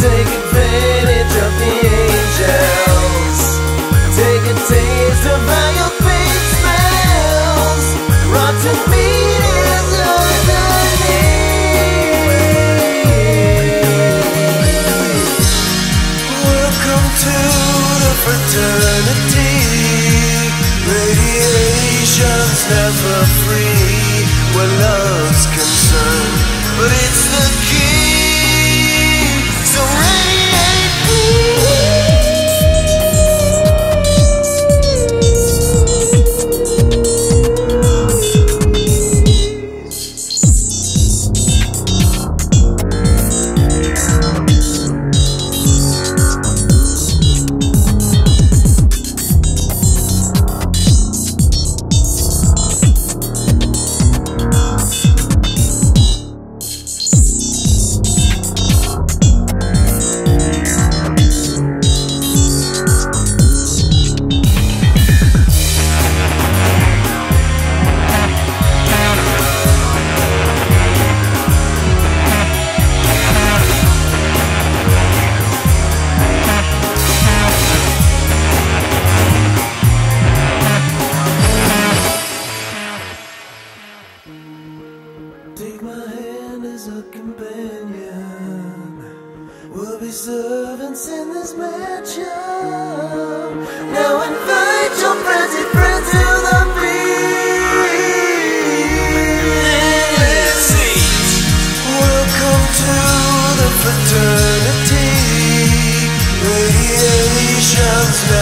take advantage of the angels. Take a taste of underneath. Welcome to the fraternity. Radiation's never free where love's concerned, but eternity radiations.